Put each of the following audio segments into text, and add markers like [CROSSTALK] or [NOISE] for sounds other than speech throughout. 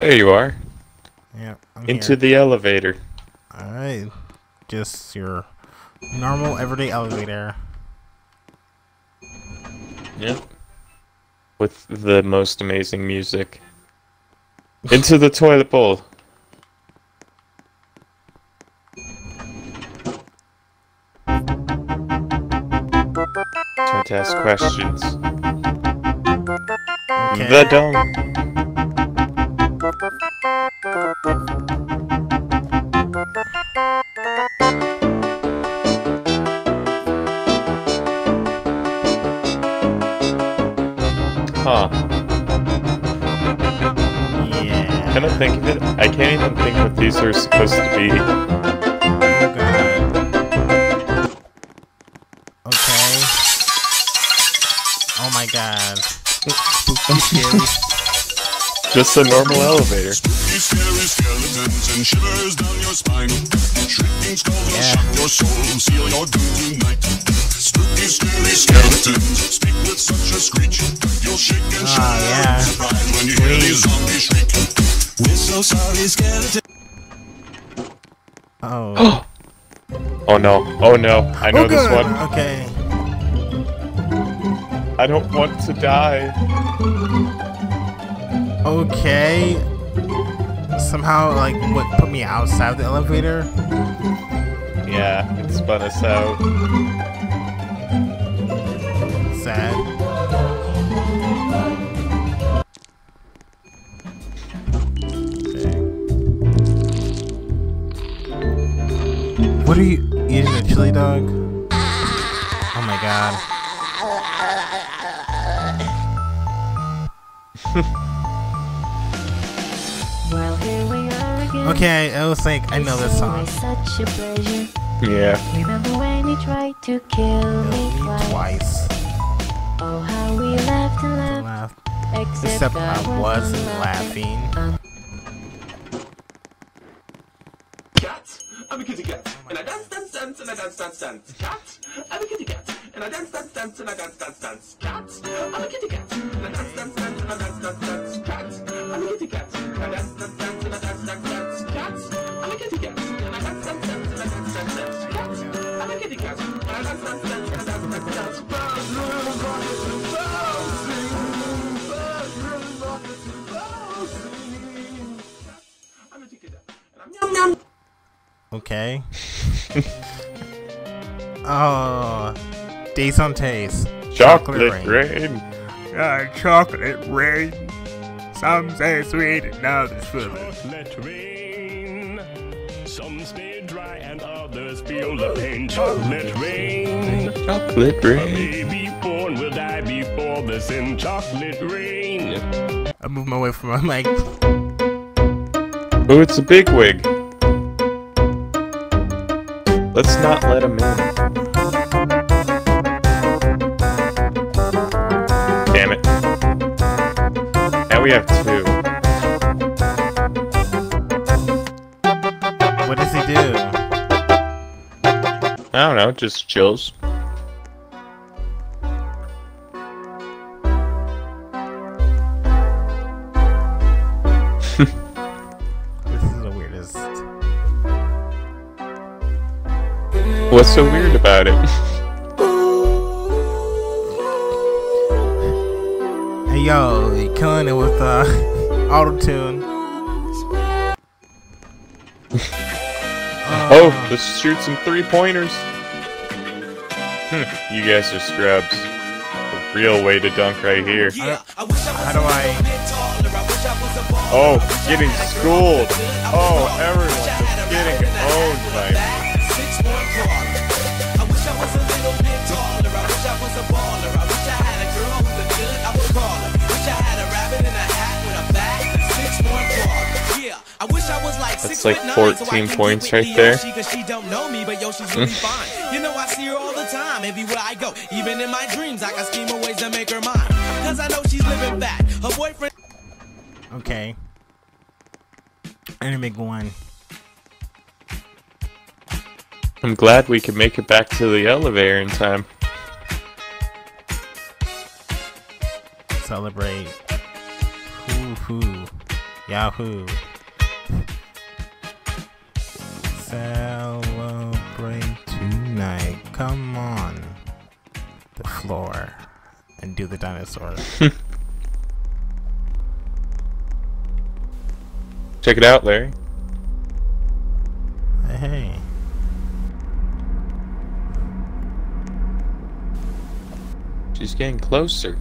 There you are. Yeah, I'm Into here. the elevator. Alright. Just your normal everyday elevator. Yep. With the most amazing music. Into the toilet bowl. Time to ask questions. Okay. The dome. Think of it? I can't even think what these are supposed to be. Oh god. Okay. Oh my god. Just a normal elevator. Scary skeletons and shivers down your spine. Shrieking skulls will Yeah. shock your soul, seal your doom tonight. Spooky, scary skeletons speak with such a screech. You'll shake and Ah, shudder yeah. in surprise when you hear these zombies shriek. We're so sorry, skeleton. Oh. Oh no. Oh no. I know oh, this one. Okay. I don't want to die. Okay. Somehow, like, what put me outside the elevator? Yeah, it spun us out. Sad. What are you eating a chili dog? Oh my god. Well, here we are again. Okay, I was like, I know this It's song. always such a pleasure. Yeah. Remember when you tried to kill me twice? Twice. Oh, how we laughed and laughed. Laughed. Except, Except I wasn't laughing. cat. I'm a kitty cat. I dance, dance, dance, and I dance, dance, dance. Cat. I'm a kitty cat. And I dance, dance, dance, and I dance, dance, dance. Cat. I'm a kitty cat. And I dance, dance, dance, and I dance, dance, dance. Cat. I'm a kitty cat. And I dance, dance, dance, and I dance, dance, dance. Cat. I'm a kitty cat. And I dance, dance, dance, and I dance, dance, dance. Cat. I'm a kitty cat. And I dance, dance, dance, and I dance, dance, dance. Birds, little rockets, and Okay. [LAUGHS] oh, Days on Taste. Chocolate rain. Uh, chocolate rain. Some say sweet and others full Chocolate rain. Some stay dry and others feel the pain. Chocolate rain. Chocolate rain. A rain. baby born will die before the sin. Chocolate rain. I moved my way from my mic. Oh, it's a big wig. Let's not let him in. Damn it. Now we have two. What does he do? I don't know, just chills. What's so weird about it? [LAUGHS] Hey yo, you killing it with uh, [LAUGHS] auto tune. [LAUGHS] Oh, let's shoot some three pointers. You guys are scrubs. The real way to dunk right here. How do I? Oh, getting schooled. Oh, everyone's getting owned by me. That's like 14 points right there. She, cause she don't know me, but yo, she's really [LAUGHS] fine. You know, I see her all the time, everywhere I go. Even in my dreams, I got scheme of ways to make her mine. Cause I know she's living fat. Her boyfriend. Okay. I need to make one. I'm glad we could make it back to the elevator in time. Celebrate. Hoo hoo. Yahoo. Celebrate tonight. Come on. The floor. And do the dinosaur. [LAUGHS] Check it out, Larry. hey, She's getting closer.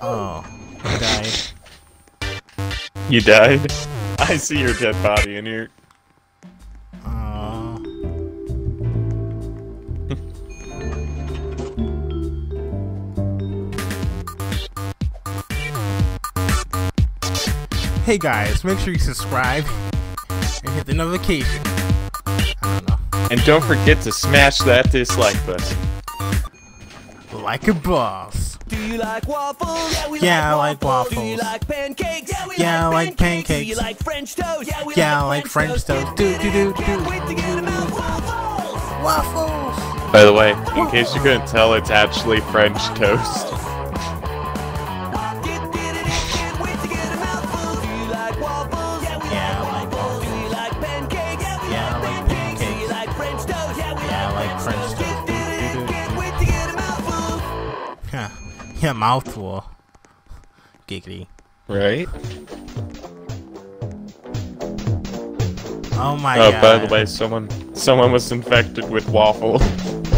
Oh. [LAUGHS] I died. You died? I see your dead body in here. Hey guys, make sure you subscribe and hit the notification. I don't know. And don't forget to smash that dislike button. Like a boss. Do you like waffles? Yeah, we Yeah, I like Do you waffles. like pancakes? Yeah, we Yeah, I like Do you pancakes. like French toast? Yeah, we Yeah, I like French toast. Do, do, do, Can't wait to get 'em out. Waffles! Waffles! By the way, in case you couldn't tell, it's actually French toast. Yeah, mouthful. Giggity. Right? Oh my Oh, god. by the way, someone someone was infected with waffle. [LAUGHS]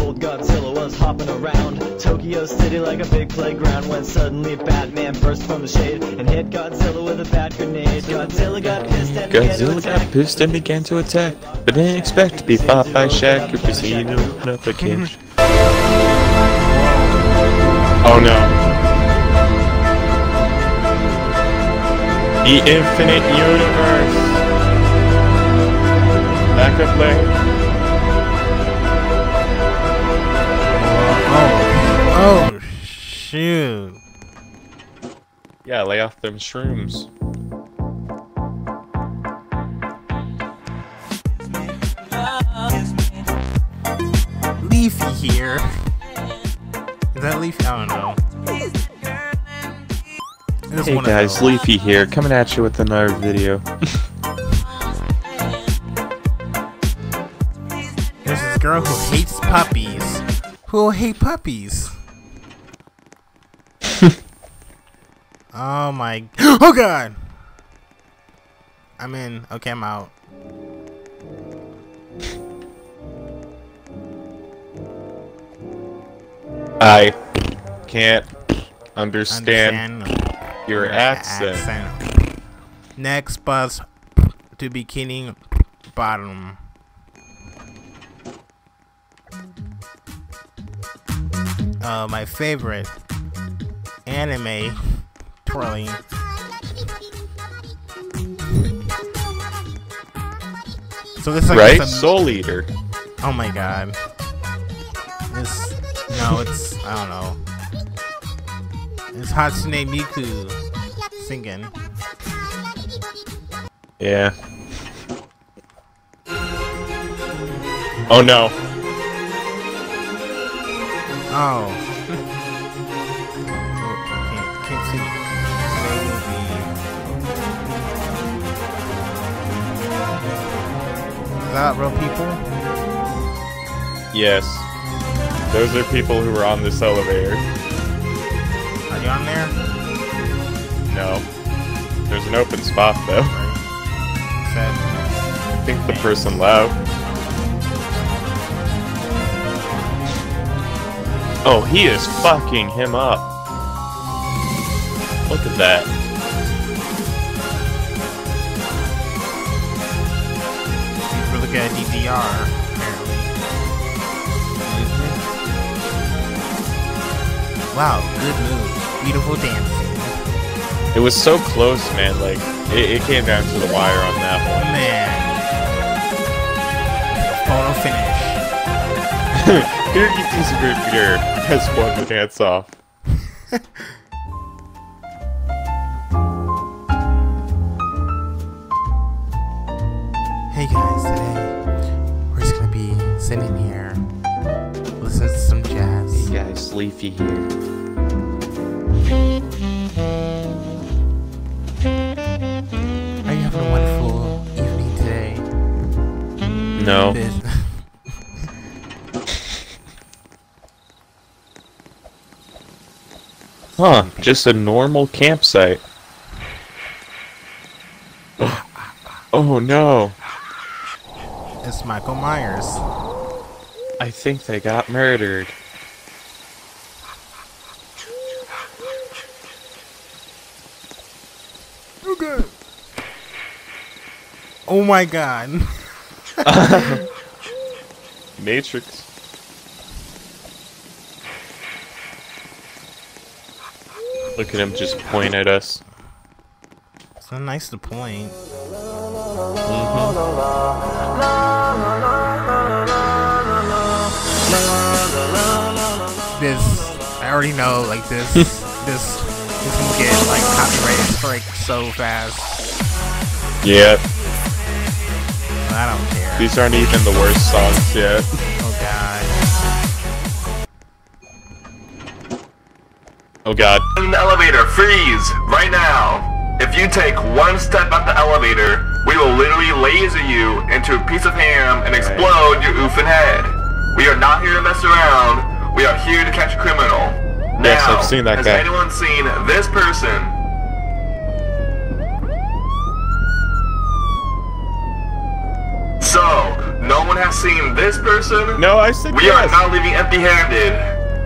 Old Godzilla was hopping around Tokyo City like a big playground when suddenly Batman burst from the shade and hit Godzilla with a bat grenade. Godzilla got pissed and began to Godzilla attack. got pissed and began to attack, but didn't expect to be fought by Shaq because he knew enough a kid. Oh no. The infinite universe. Back up lane. Oh, oh, shoot. Yeah, lay off them shrooms. Leafy here. Is that Leafy? I don't know. It's Hey guys. Leafy here, coming at you with another video. [LAUGHS] There's this girl who hates puppies. Who will hate puppies? [LAUGHS] oh my. Oh god! I'm in. Okay, I'm out. I can't understand, Understand your accent. accent. Next bus to Bikini Bottom. Uh, my favorite anime twirling. So this is like right? some- Soul Eater. Oh my god. This no, it's I don't know. It's Hatsune Miku singing. Yeah. Oh no. Oh. Oh, [LAUGHS] can't, can't see. That real people? Yes. Those are people who were on this elevator. Are you on there? No. There's an open spot though. I think the person left. Oh, he is fucking him up. Look at that. Really good at DDR, apparently. Wow, good move. Beautiful dancing. It was so close, man. Like, it, it came down to the wire on that one. Man. Photo finish. Here, you piece of root beer has won the dance off. [LAUGHS] Hey guys, today we're just gonna be sit in here, listen to some jazz. Yeah, it's sleepy here. A wonderful evening today? No. [LAUGHS] Huh, just a normal campsite. Oh no, It's Michael Myers. I think they got murdered. Okay. Oh my god. [LAUGHS] Matrix. Look at him just point at us. So nice to point. Mm-hmm. This, I already know, like this, [LAUGHS] this, this can get like copyrighted strike so fast. But I don't care. these aren't even the worst songs yet. Oh god. Oh god. In the elevator, freeze! Right now! If you take one step out the elevator, we will literally laser you into a piece of ham and explode your oofing head. We are not here to mess around. We are here to catch a criminal. Yes, now, I've seen that has guy. anyone seen this person? So, no one has seen this person? No, I said We are yes. not leaving empty-handed.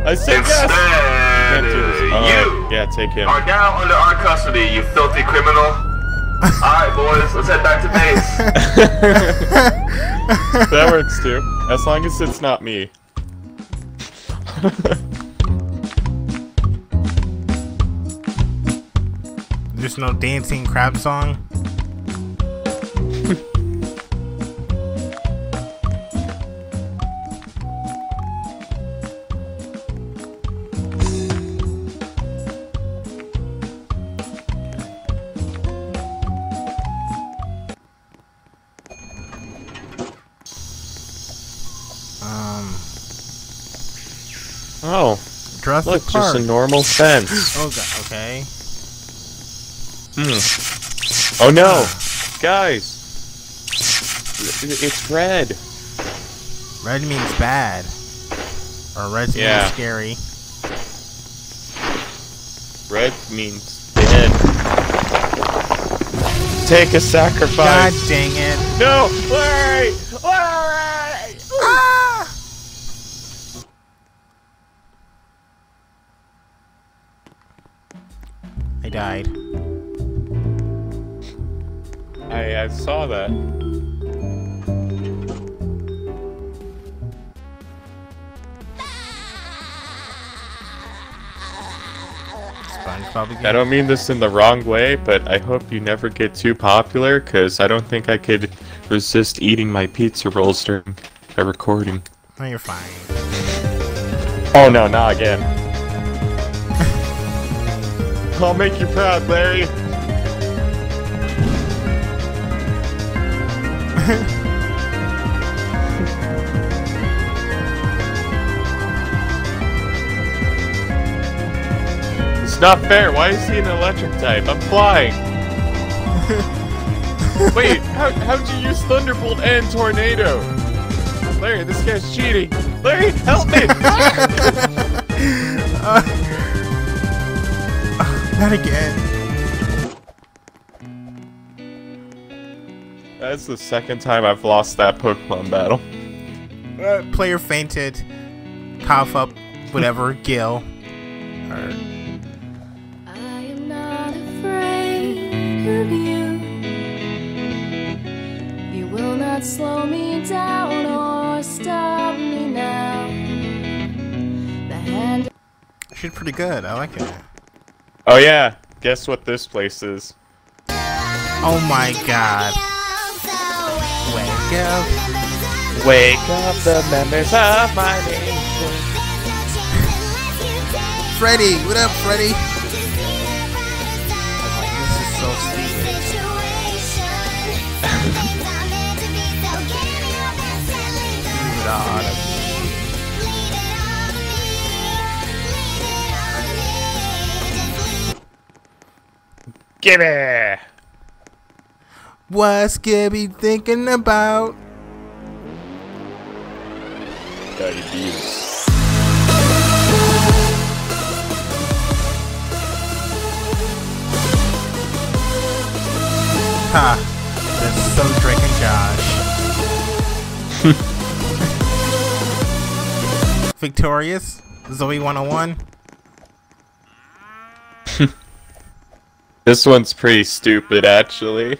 I said yes. Instead, Can't do this. uh, Alright, you Yeah, take him. are now under our custody, you filthy criminal. [LAUGHS] Alright, boys, let's head back to base. [LAUGHS] that works too. As long as it's not me. There's no dancing crab song. Jurassic look, Park. just a normal fence. [LAUGHS] Oh god. Okay. Hmm. Oh no, guys. It's red. Red means bad. Or red Yeah. means scary. Red means dead. Take a sacrifice. God dang it. No, Larry! Larry! Ah! I. I, I saw that. I don't mean this in the wrong way, but I hope you never get too popular, because I don't think I could resist eating my pizza rolls during a recording. No, you're fine. Oh no, not again. I'll make you proud, Larry. [LAUGHS] it's not fair. Why is he an electric type? I'm flying. [LAUGHS] Wait, how, how'd you use Thunderbolt and Tornado? Larry, this guy's cheating. Larry, help me! [LAUGHS] Uh, Not again. That's the second time I've lost that Pokemon battle. Uh, player fainted. Cough up, whatever, [LAUGHS] Gil. Or, I am not afraid of you. You will not slow me down or stop me now. The hand she's pretty good. I like it. Oh yeah, guess what this place is? Oh my god. Wake up. Wake up the members of my nation. Freddy! What up, Freddy? Oh, this is so stupid. [LAUGHS] God. Gimme! What's Gibby thinking about? Diabetes. Ha! That's so Drake and Josh. [LAUGHS] Victorious? Zoey 101? This one's pretty stupid, actually.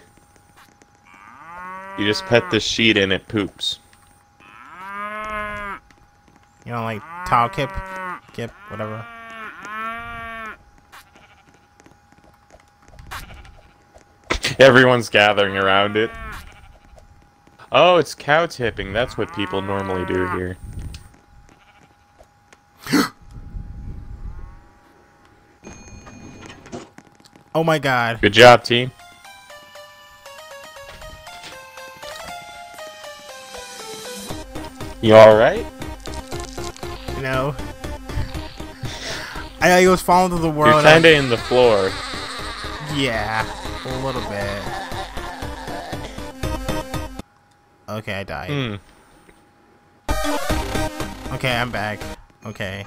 You just pet the sheet and it poops. You know, like Tao Kip? Kip, whatever. Everyone's gathering around it. Oh, it's cow tipping. That's what people normally do here. Oh my god. Good job, team. You alright? You know? I, I was falling through the world. You're. Kinda in the floor. Yeah, a little bit. Okay, I died. Hmm. Okay, I'm back. Okay.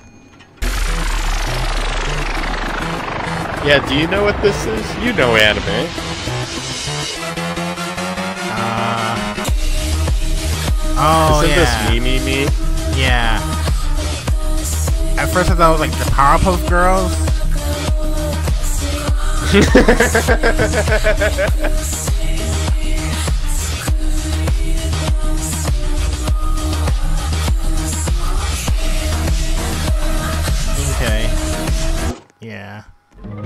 Yeah, do you know what this is? You know anime. Uh. Oh Isn't yeah. this me, me, me? Yeah. At first I thought it was like the Powerpuff Girls. [LAUGHS] Okay. Yeah.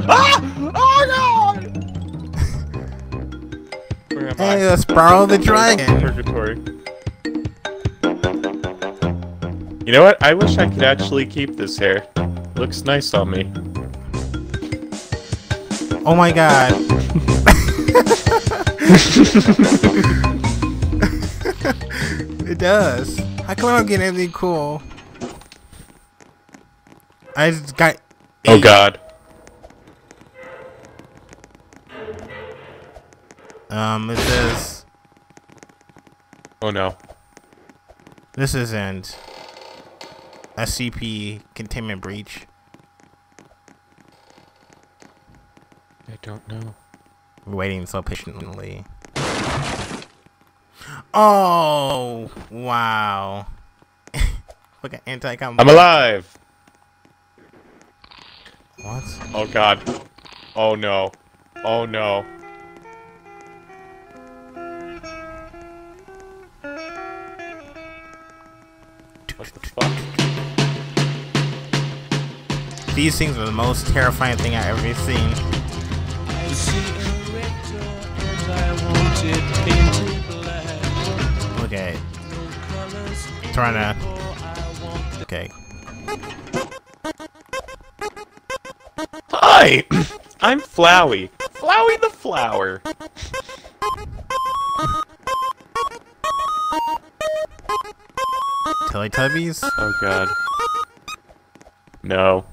Ah! Oh, Where am Hey, let's borrow the dragon. Purgatory. You know what? I wish I could actually keep this hair. Looks nice on me. Oh my god. it does. How come I don't get anything cool? I just got. Oh god. Um, it says Oh no. this isn't SCP containment breach. I don't know. Waiting so patiently. Oh wow! [LAUGHS] Look at anti-com. I'm alive! What? Oh god. Oh no. Oh no. These things are the most terrifying thing I've ever seen. Okay. Trying to. Okay. Hi! [CLEARS THROAT] I'm Flowey. Flowey the flower. Teletubbies? Oh god. No.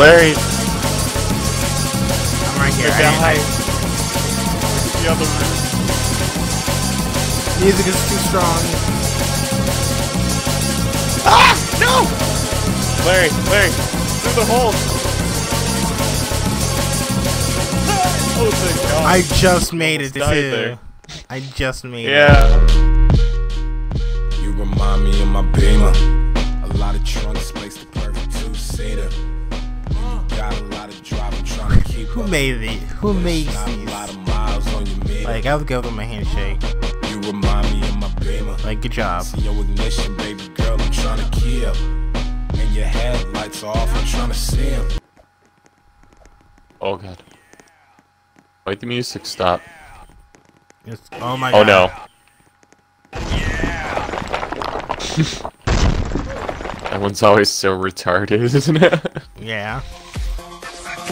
Larry, I'm right here. the I guy. didn't- The other room. Music is too strong. Ah! No! Larry, Larry, through the hole. Oh, thank God. I just made it Almost died too. there. I just made it. Yeah. You remind me of my beamer. A lot of trunk made it? Who made Not a these? lot of miles on your meter. Like, I would give them a handshake. you remind me of my beamer. Like, good job. See your ignition, baby girl, I'm trying to kill. And your headlights off, I'm trying to see 'em. Oh god. Wait, the music stop. It's, oh my Oh god. Oh, no. [LAUGHS] that one's always so retarded, isn't it? Yeah.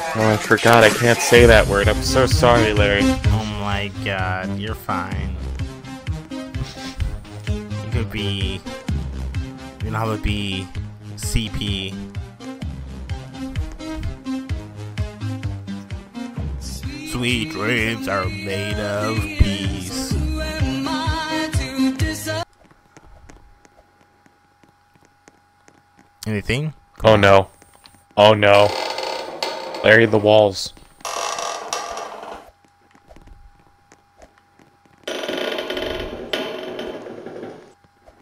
Oh, I forgot. I can't say that word. I'm so sorry, Larry. Oh my god, you're fine. You could be. You know how to be CP. Sweet dreams are made of peace. Anything? Oh no. Oh no. Larry, the walls.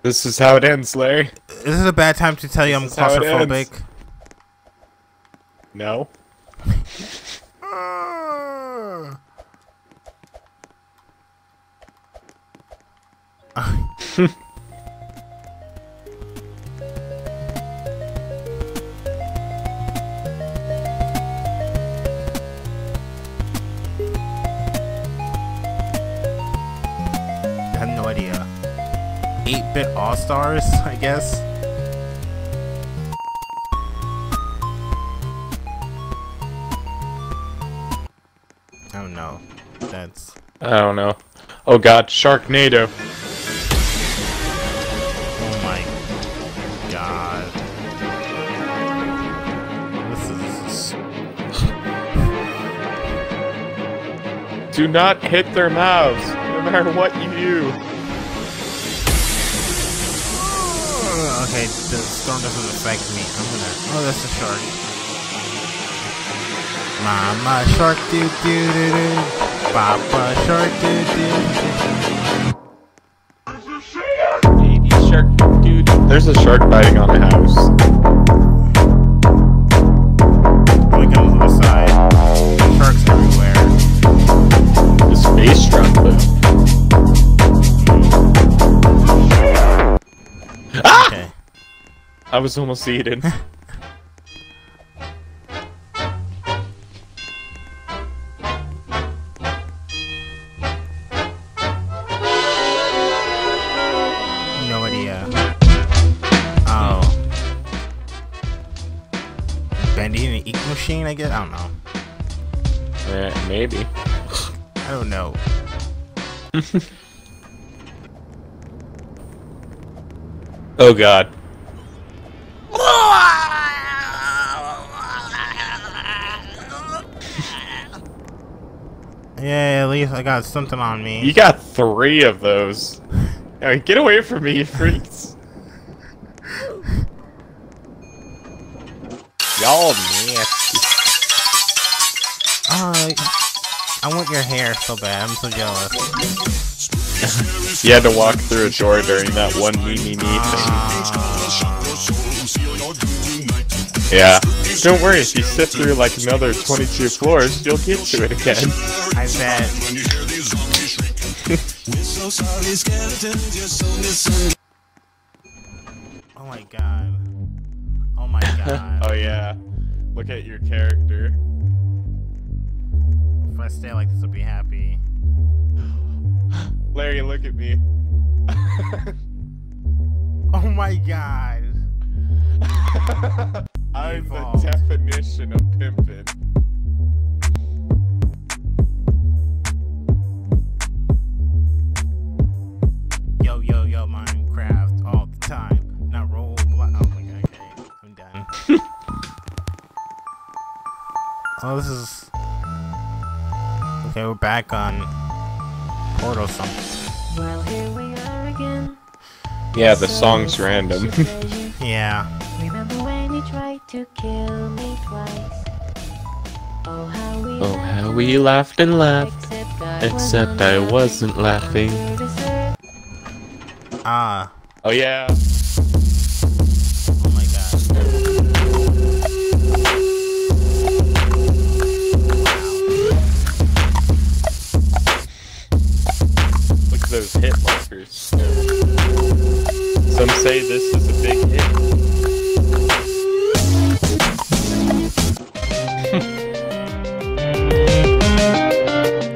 This is how it ends, Larry. This is a bad time to tell you I'm This it claustrophobic. No. I [LAUGHS] [LAUGHS] 8-bit All-Stars, I guess? I don't know. That's... I don't know. Oh god, Sharknado. Oh my god. This is... Do not hit their mouths, no matter what you do. Okay, the storm doesn't affect me. I'm gonna... Oh, that's a shark. Mama shark doo doo doo doo. Papa shark doo doo doo. Baby shark, dude. There's a shark biting on the house. Like on the other side. Sharks everywhere. The space truck, though. I was almost eaten. [LAUGHS] No idea. Oh. Bendy in an ink machine, I guess? I don't know. Eh, maybe. I don't know. [LAUGHS] Oh god. Yeah, at least I got something on me. You got three of those. [LAUGHS] Hey, get away from me, you freaks. Y'all nasty. Uh, I want your hair so bad. I'm so jealous. You had to walk through a door during that one me me me thing. Yeah. Don't worry, if you sit through like another 22 floors, you'll get to it again. I bet. [LAUGHS] Oh my god. Oh my [LAUGHS] god. oh yeah. Look at your character. If I stay like this, I'll be happy. [GASPS] Larry, look at me. [LAUGHS] Oh my god. I'm the definition of pimpin'. Oh, this is. Okay, we're back on Portal something. Well, here we are again. Yeah, the song's random. [LAUGHS] Yeah. Remember when you tried to kill me twice? Oh, how we oh, how we laughed and laughed. except I Except I wasn't laughing. Ah. Oh yeah. Those hit markers. Some say this is a big hit. [LAUGHS]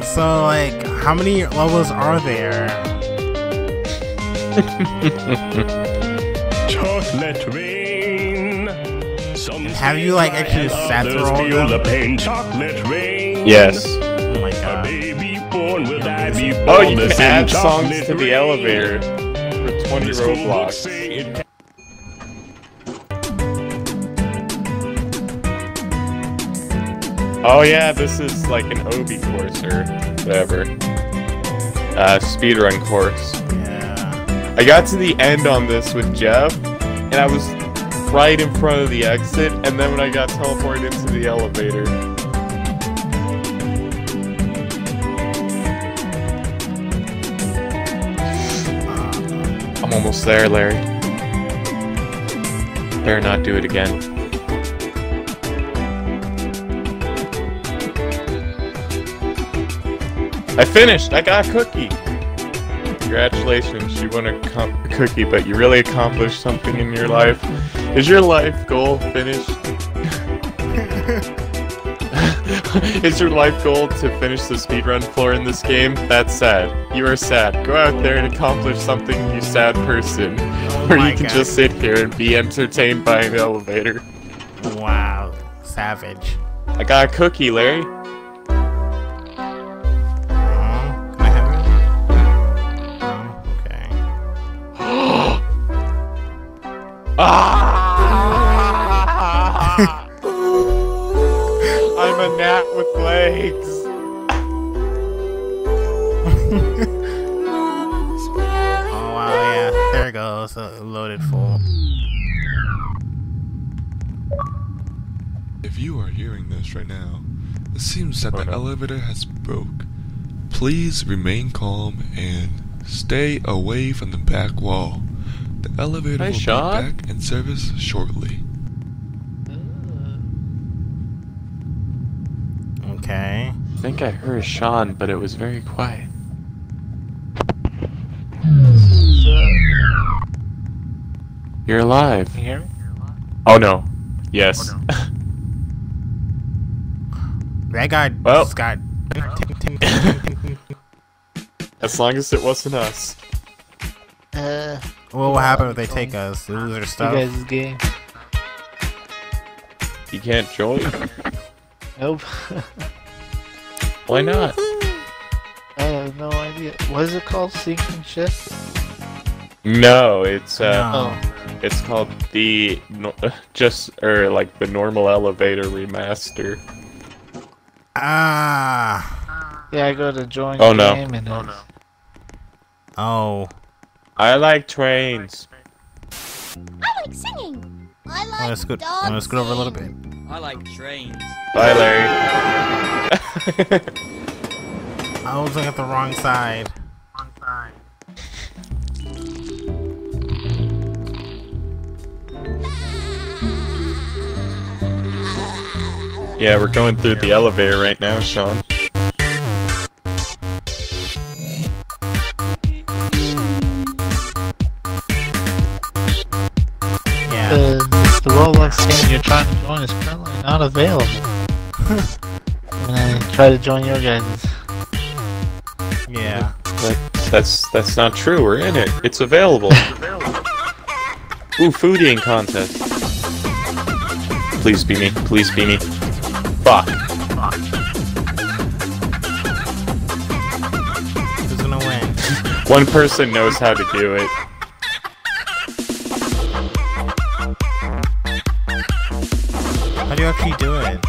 So, like, how many levels are there? [LAUGHS] Chocolate rain. Some Have you, like, actually and sat through all of them? the pain. Chocolate rain. Yes. Oh my A god. baby born with I be you can add songs to the elevator for 20 The Roblox. books say it Oh yeah, this is like an obby course or whatever. Uh, speedrun course. Yeah. I got to the end on this with Jeff, and I was right in front of the exit, and then when I got teleported into the elevator. Almost there, Larry. Better not do it again. I finished! I got a cookie! Congratulations, you won a com- cookie, but you really accomplished something in your life. Is your life goal finished? [LAUGHS] Is your life goal to finish the speedrun floor in this game? That's sad. You are sad. Go out there and accomplish something, you sad person. or you can God. just sit here and be entertained by an elevator. Wow. Savage. I got a cookie, Larry. Oh, can I have it? Oh, okay. [GASPS] Ah! There. Uh, loaded full. If you are hearing this right now, it seems that Oh, the elevator has broke. Please remain calm and stay away from the back wall. The elevator Hi, will Sean. be back in service shortly. Okay. I think I heard Sean, but it was very quiet. You're alive. Can you hear me? Oh no. Yes. [LAUGHS] That guy Well. just got. [LAUGHS] as long as it wasn't us. Uh, Well, What will happen if they take us? They lose their stuff. you stuff? guys' game. You can't join? Nope. Why not? I have no idea. What is it called? Sinking ship? No, it's uh, No. It's called the no- just or like the normal elevator remaster. Ah. Yeah, I go to join Oh, no. game and Oh, it's- Oh. I like trains. I like singing. I I'm gonna scoot. I'm gonna over a little bit. I like trains. Bye, Larry. I was looking at the wrong side. Yeah, we're going through the elevator right now, Sean. Yeah. the, the Roblox game you're trying to join is currently not available. [LAUGHS] when I try to join your guys' Yeah. But that's that's not true. We're in it. It's available. [LAUGHS] Ooh, food eating contest. Please be me. Please be me. Fuck. Who's gonna win? One person knows how to do it. How do you actually do it?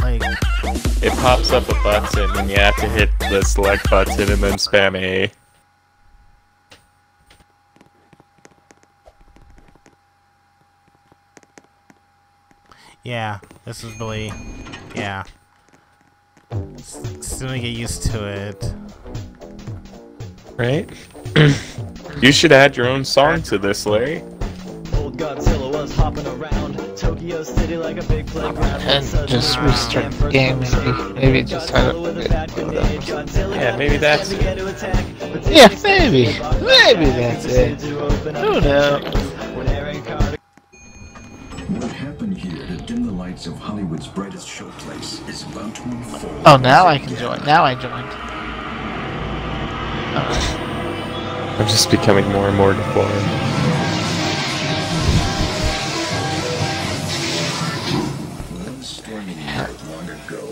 Like, It pops up a button and you have to hit the select button and then spam A. yeah. This is really. Yeah. S- Still gonna get used to it. Right? [CLEARS THROAT] you should add your own song to this, Larry. Old Godzilla was hopping around Tokyo City like a big playground. and just restart the game maybe. Maybe just try to Yeah, maybe that's it. Yeah, maybe. Maybe that's it. Who knows? What happened here to dim the lights of Hollywood's brightest showplace is about to unfold. Oh, now I can join. Now I joined. I'm just becoming more and more deformed. One stormy night long ago,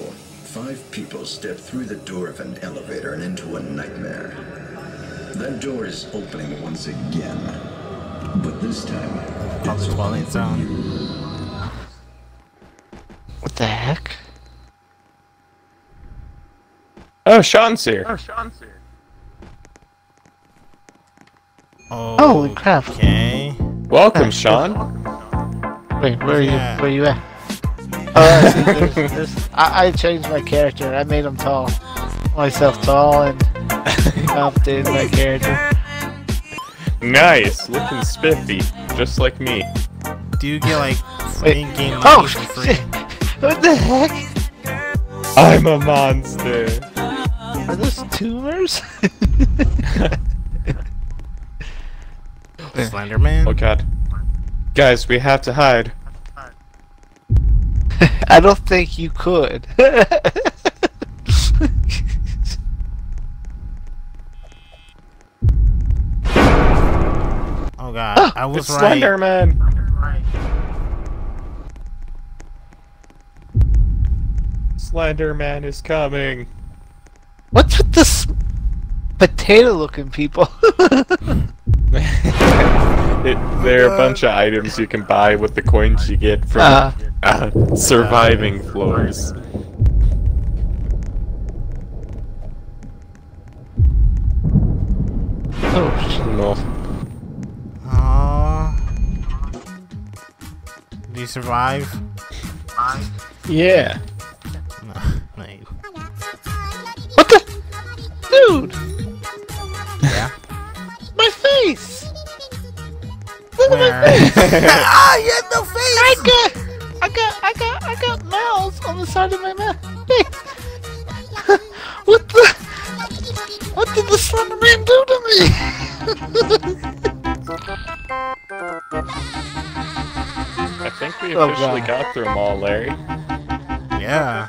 five people step through the door of an elevator and into a nightmare. That door is opening once again. But this time, Called the Twilight Zone. What the heck? Oh, Sean's here. Oh, Sean's here. Oh, Holy crap. Okay. Welcome, Sean. Wait, where are you? Yeah. Where are you at? [LAUGHS] Oh, I see. There's, there's, I, I changed my character. I made him tall. Myself tall and updated my [LAUGHS] character. Nice, looking spiffy, just like me. Do you get like Wait. in-game Oh, money for free? shit. What the heck? I'm a monster. Are those tumors? [LAUGHS] Slenderman? Oh god. Guys, we have to hide. [LAUGHS] I don't think you could. [LAUGHS] Oh god, [GASPS] I was it's right. Slenderman. Slenderman is coming. What's with this potato-looking people? [LAUGHS] It, there are a bunch of items you can buy with the coins you get from Uh. uh, surviving floors. oh. No. Aww. Do you survive? Yeah. Dude! Yeah. My face! Look at my face! [LAUGHS] ah, you had no face! I got, I got, I got, I got mouths on the side of my mouth. Hey. [LAUGHS] what the? What did the Slender Man do to me? [LAUGHS] I think we Oh, officially God. got through them all, Larry. Yeah.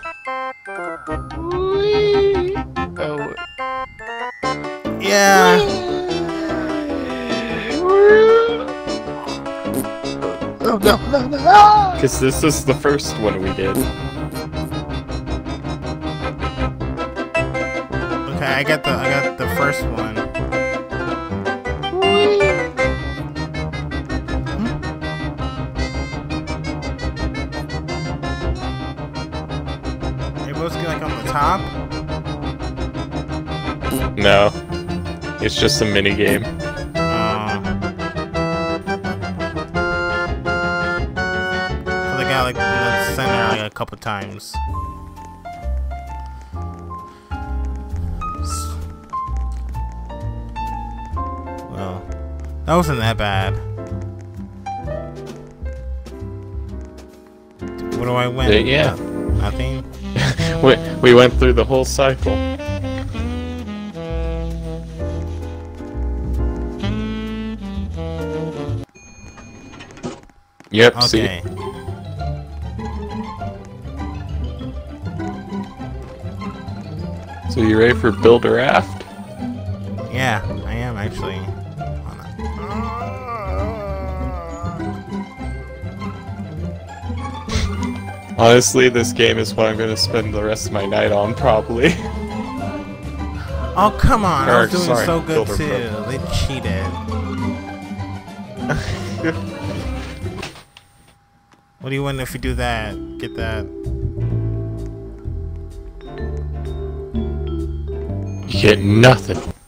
Yeah. no, no, no! Ah! Because this is the first one we did. Okay, I got the I got the first one. Are you supposed get like on the top? No. It's just a mini game. Uh, they got like in the center like a couple times. Well, that wasn't that bad. What do I win? Uh, yeah. Nothing. [LAUGHS] we, we went through the whole cycle. Yep, see? So you ready for build a raft? Yeah, I am actually. Honestly, this game is what I'm gonna spend the rest of my night on, probably. Oh come on! I was doing sorry, so good too. Pro. They cheated. What do you want if you do that? Get that? You get nothing.